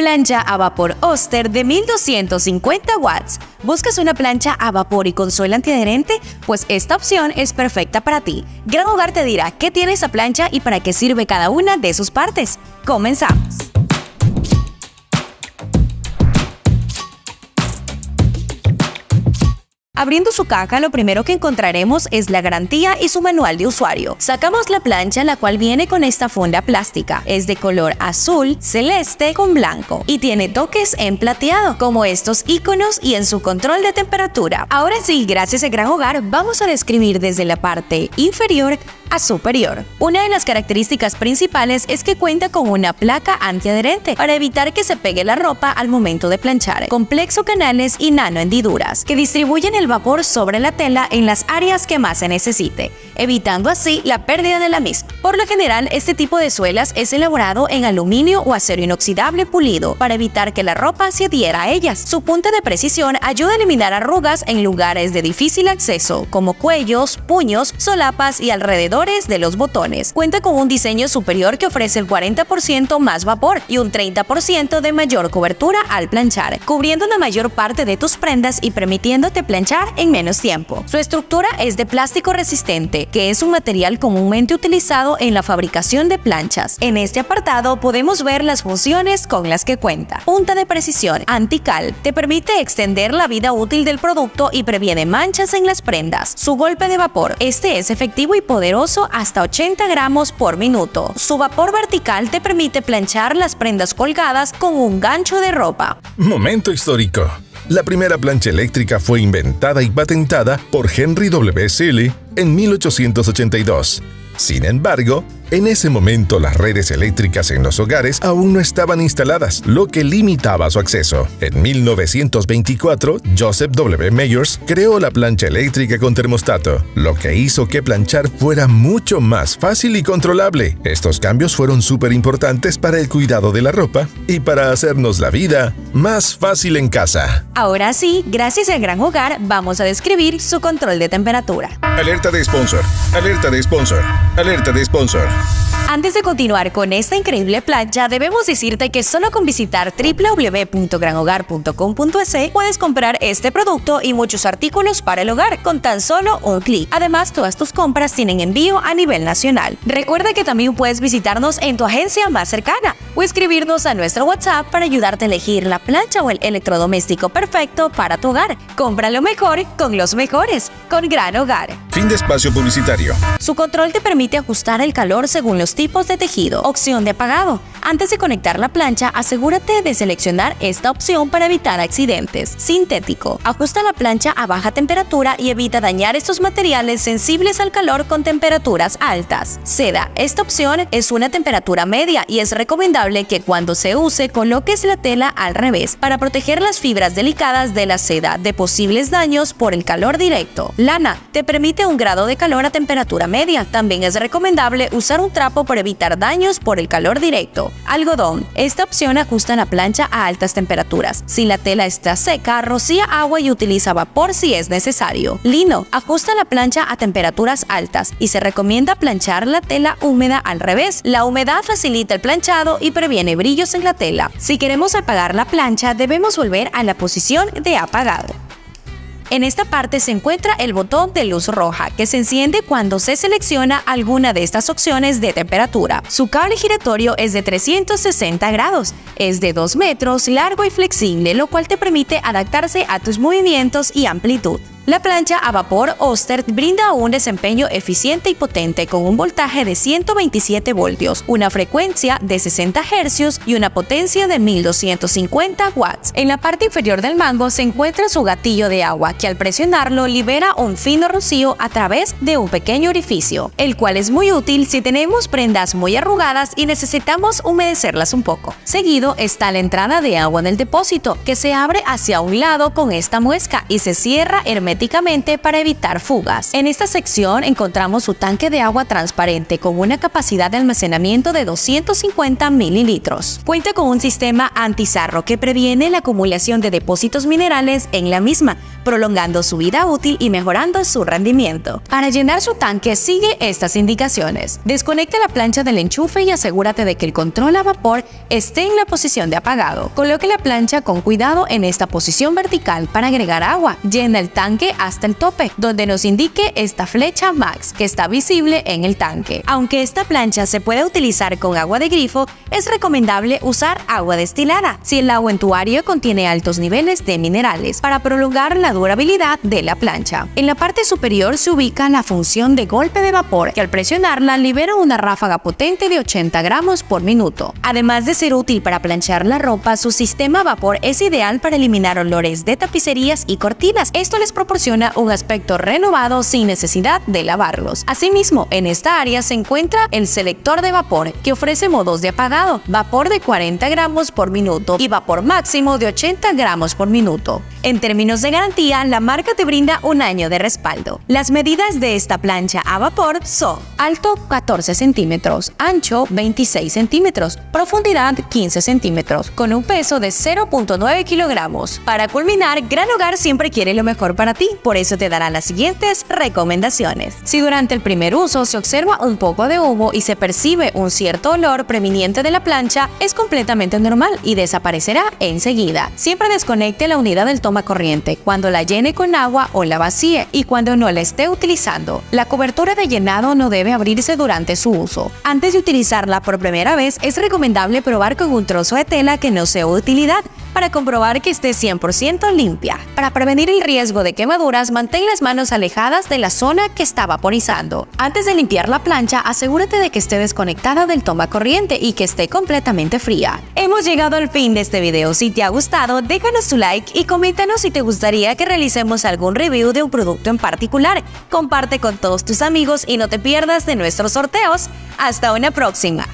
Plancha a vapor Oster de 1250 watts. ¿Buscas una plancha a vapor y con suela antiadherente? Pues esta opción es perfecta para ti. Gran Hogar te dirá qué tiene esa plancha y para qué sirve cada una de sus partes. Comenzamos. Abriendo su caja, lo primero que encontraremos es la garantía y su manual de usuario. Sacamos la plancha, la cual viene con esta funda plástica. Es de color azul, celeste con blanco y tiene toques en plateado, como estos iconos y en su control de temperatura. Ahora sí, gracias a Gran Hogar, vamos a describir desde la parte inferior superior. Una de las características principales es que cuenta con una placa antiadherente para evitar que se pegue la ropa al momento de planchar, complejo canales y nano hendiduras que distribuyen el vapor sobre la tela en las áreas que más se necesite, evitando así la pérdida de la misma. Por lo general, este tipo de suelas es elaborado en aluminio o acero inoxidable pulido para evitar que la ropa se adhiera a ellas. Su punta de precisión ayuda a eliminar arrugas en lugares de difícil acceso, como cuellos, puños, solapas y alrededor de los botones. Cuenta con un diseño superior que ofrece el 40% más vapor y un 30% de mayor cobertura al planchar, cubriendo la mayor parte de tus prendas y permitiéndote planchar en menos tiempo. Su estructura es de plástico resistente, que es un material comúnmente utilizado en la fabricación de planchas. En este apartado podemos ver las funciones con las que cuenta. Punta de precisión antical te permite extender la vida útil del producto y previene manchas en las prendas. Su golpe de vapor. Este es efectivo y poderoso hasta 80 gramos por minuto. Su vapor vertical te permite planchar las prendas colgadas con un gancho de ropa. Momento histórico. La primera plancha eléctrica fue inventada y patentada por Henry W. Seeley en 1882. Sin embargo, en ese momento las redes eléctricas en los hogares aún no estaban instaladas, lo que limitaba su acceso. En 1924, Joseph W. Mayers creó la plancha eléctrica con termostato, lo que hizo que planchar fuera mucho más fácil y controlable. Estos cambios fueron súper importantes para el cuidado de la ropa y para hacernos la vida más fácil en casa. Ahora sí, gracias al gran hogar, vamos a describir su control de temperatura. Alerta de sponsor, alerta de sponsor, alerta de sponsor. Antes de continuar con esta increíble plancha, debemos decirte que solo con visitar www.granhogar.com.es puedes comprar este producto y muchos artículos para el hogar con tan solo un clic. Además, todas tus compras tienen envío a nivel nacional. Recuerda que también puedes visitarnos en tu agencia más cercana o escribirnos a nuestro WhatsApp para ayudarte a elegir la plancha o el electrodoméstico perfecto para tu hogar. Compra lo mejor con los mejores, con Gran Hogar. Fin de espacio publicitario. Su control te permite ajustar el calor según los tipos de tejido. Opción de apagado. Antes de conectar la plancha, asegúrate de seleccionar esta opción para evitar accidentes. Sintético. Ajusta la plancha a baja temperatura y evita dañar estos materiales sensibles al calor con temperaturas altas. Seda. Esta opción es una temperatura media y es recomendable que cuando se use coloques la tela al revés para proteger las fibras delicadas de la seda de posibles daños por el calor directo. Lana. Te permite un grado de calor a temperatura media. También es recomendable usar un trapo para evitar daños por el calor directo. Algodón. Esta opción ajusta la plancha a altas temperaturas. Si la tela está seca, rocía agua y utiliza vapor si es necesario. Lino. Ajusta la plancha a temperaturas altas y se recomienda planchar la tela húmeda al revés. La humedad facilita el planchado y previene brillos en la tela. Si queremos apagar la plancha, debemos volver a la posición de apagado. En esta parte se encuentra el botón de luz roja, que se enciende cuando se selecciona alguna de estas opciones de temperatura. Su cable giratorio es de 360 grados, es de 2 metros, largo y flexible, lo cual te permite adaptarse a tus movimientos y amplitud. La plancha a vapor Oster brinda un desempeño eficiente y potente con un voltaje de 127 voltios, una frecuencia de 60 Hz y una potencia de 1250 watts. En la parte inferior del mango se encuentra su gatillo de agua que al presionarlo libera un fino rocío a través de un pequeño orificio, el cual es muy útil si tenemos prendas muy arrugadas y necesitamos humedecerlas un poco. Seguido está la entrada de agua en el depósito, que se abre hacia un lado con esta muesca y se cierra herméticamente para evitar fugas. En esta sección encontramos su tanque de agua transparente con una capacidad de almacenamiento de 250 mililitros. Cuenta con un sistema antizarro que previene la acumulación de depósitos minerales en la misma, prolongando su vida útil y mejorando su rendimiento. Para llenar su tanque sigue estas indicaciones. Desconecta la plancha del enchufe y asegúrate de que el control a vapor esté en la posición de apagado. Coloque la plancha con cuidado en esta posición vertical para agregar agua. Llena el tanque hasta el tope, donde nos indique esta flecha max que está visible en el tanque. Aunque esta plancha se puede utilizar con agua de grifo, es recomendable usar agua destilada si el agua en tu área contiene altos niveles de minerales para prolongar la durabilidad de la plancha. En la parte superior se ubica la función de golpe de vapor que al presionarla libera una ráfaga potente de 80 gramos por minuto. Además de ser útil para planchar la ropa, su sistema vapor es ideal para eliminar olores de tapicerías y cortinas. Esto les proporciona un aspecto renovado sin necesidad de lavarlos. Asimismo, en esta área se encuentra el selector de vapor que ofrece modos de apagado, vapor de 40 gramos por minuto y vapor máximo de 80 gramos por minuto. En términos de garantía, la marca te brinda un año de respaldo. Las medidas de esta plancha a vapor son alto 14 centímetros, ancho 26 centímetros, profundidad 15 centímetros, con un peso de 0.9 kilogramos. Para culminar, Gran Hogar siempre quiere lo mejor para ti, por eso te dará las siguientes recomendaciones. Si durante el primer uso se observa un poco de humo y se percibe un cierto olor previniente de la plancha, es completamente normal y desaparecerá enseguida. Siempre desconecte la unidad del toma corriente cuando la llene con agua o la vacíe y cuando no la esté utilizando. La cobertura de llenado no debe abrirse durante su uso. Antes de utilizarla por primera vez, es recomendable probar con un trozo de tela que no sea de utilidad para comprobar que esté 100% limpia. Para prevenir el riesgo de quemaduras, mantén las manos alejadas de la zona que está vaporizando. Antes de limpiar la plancha, asegúrate de que esté desconectada del toma corriente y que esté completamente fría. Hemos llegado al fin de este video. Si te ha gustado, déjanos tu like y coméntanos si te gustaría que realicemos algún review de un producto en particular. Comparte con todos tus amigos y no te pierdas de nuestros sorteos. Hasta una próxima.